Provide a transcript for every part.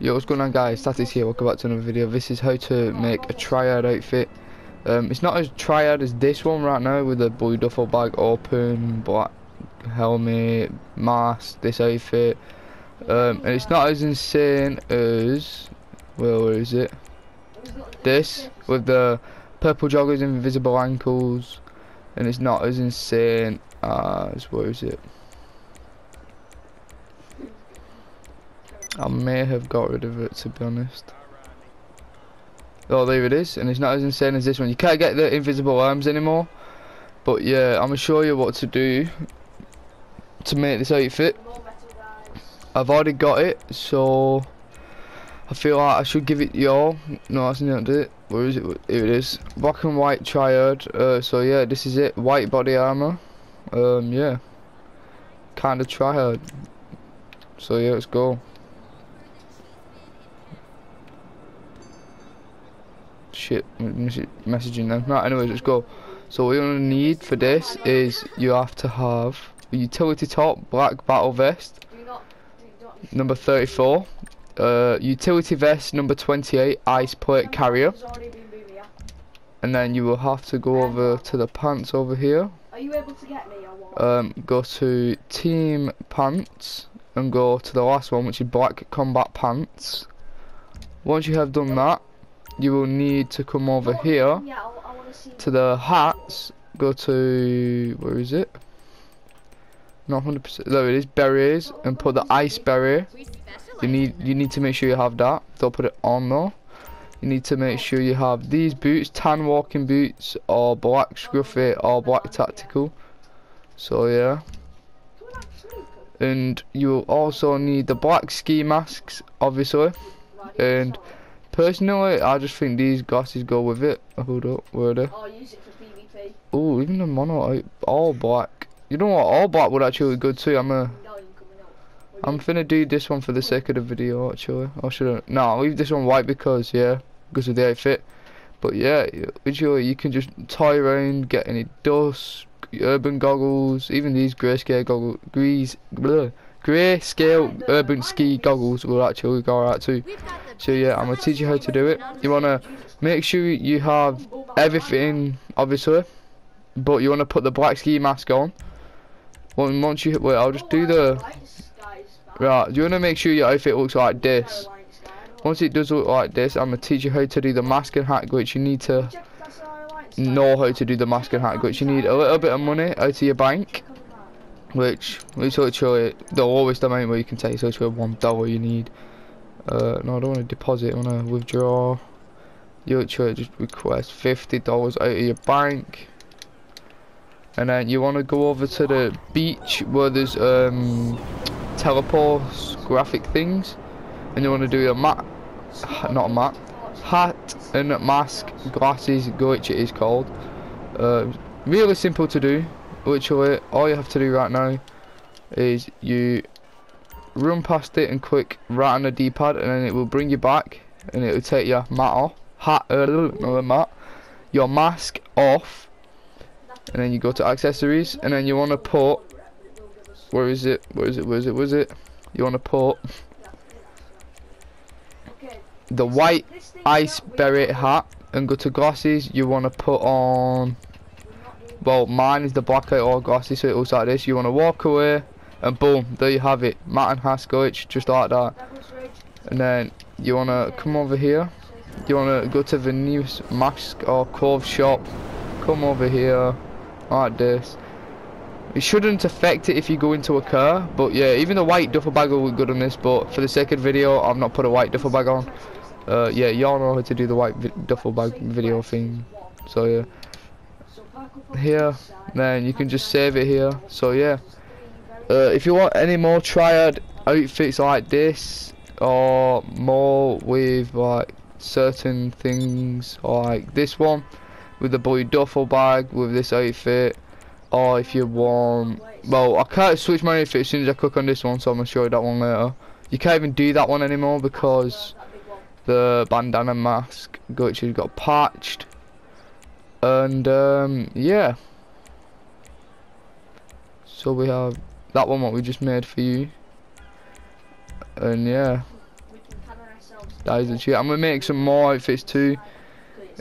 Yo, what's going on guys, Staticz here, welcome back to another video. This is how to make a tryhard outfit. Um, it's not as tryhard as this one right now with the blue duffel bag open, black helmet, mask, this outfit. Um, and it's not as insane as, well where is it? This, with the purple joggers, invisible ankles. And it's not as insane as, where is it? I may have got rid of it to be honest. Oh, there it is, and it's not as insane as this one. You can't get the invisible arms anymore, but yeah, I'm gonna show you what to do to make this outfit. I've already got it, so I feel like I should give it y'all. No, that's not do it. Where is it? Here it is. Black and white tryhard. Uh, so yeah, this is it. White body armor. Um, yeah, kind of tryhard. So yeah, let's go. Shit messaging them. Right, anyways, let's go. So what you're gonna need for this is you have to have a utility top, black battle vest, number 34, uh, utility vest number 28, ice plate carrier, and then you will have to go over to the pants over here. Are you able to get me? Um, go to team pants and go to the last one, which is black combat pants. Once you have done that, you will need to come over here Yeah, I, I to the hats. Go to where is it? Not 100%. There it is. Berries and put the ice berry. You need you need to make sure you have that. Don't put it on though. You need to make sure you have these boots, tan walking boots, or black scruffy, or black tactical. So yeah. And you will also need the black ski masks, obviously. And Personally, I just think these glasses go with it. Hold up, where are they? Oh, use it for PvP. Oh, even the mono, all black. You know what? All black would actually be good too. I'm a. I'm finna do this one for the sake of the video actually. Or should I? No, I'll leave this one white because yeah, because of the outfit. But yeah, visually you can just tie around, get any dust, urban goggles, even these grayscale goggles, grease, bleh, grayscale urban ski goggles will actually go alright too. So yeah, I'm gonna teach you how to do it. You wanna make sure you have everything, obviously, but you wanna put the black ski mask on. Once you wait, I'll just do the right. You wanna make sure your outfit looks like this. Once it does look like this, I'm gonna teach you how to do the mask and hat glitch. You need to know how to do the mask and hat glitch. You need a little bit of money out of your bank, which which literally the lowest amount where you can take is literally one dollar you need. Uh, no, I don't want to deposit. I want to withdraw. You actually just request fifty dollars out of your bank, and then you want to go over to the beach where there's um teleports graphic things, and you want to do a mat, not a mat, hat and mask, glasses, glitch it is called. Uh, really simple to do. Literally, all you have to do right now is you run past it and click right on the D-pad and then it will bring you back and it will take your mat off, hat, uh, mat, your mask off and then you go to accessories and then you want to put, where is it, where is it, where is it, where is it, you want to put the white ice beret hat and go to glasses, you want to put on, well mine is the blackout or glasses so it looks like this, you want to walk away and boom, there you have it. Matt and Haskowich, just like that. And then you wanna come over here. You wanna go to the new mask or clothes shop. Come over here, like this. It shouldn't affect it if you go into a car, but yeah, even the white duffel bag will look good on this, but for the second video, I've not put a white duffel bag on. Uh, yeah, y'all know how to do the white duffel bag video thing, so yeah. Here, then you can just save it here, so yeah. Uh, if you want any more tryhard outfits like this, or more with like certain things like this one, with the blue duffel bag with this outfit, or if you want, well I can't switch my outfit as soon as I click on this one, so I'm gonna show you that one later. You can't even do that one anymore because the bandana mask which has got patched, and um, yeah. So we have that one what we just made for you and yeah that is legit. I'm gonna make some more outfits too.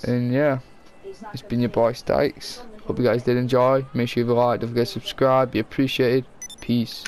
And yeah, it's been your boy Stakes. Hope you guys did enjoy. Make sure you like, don't forget to subscribe. Be appreciated. Peace.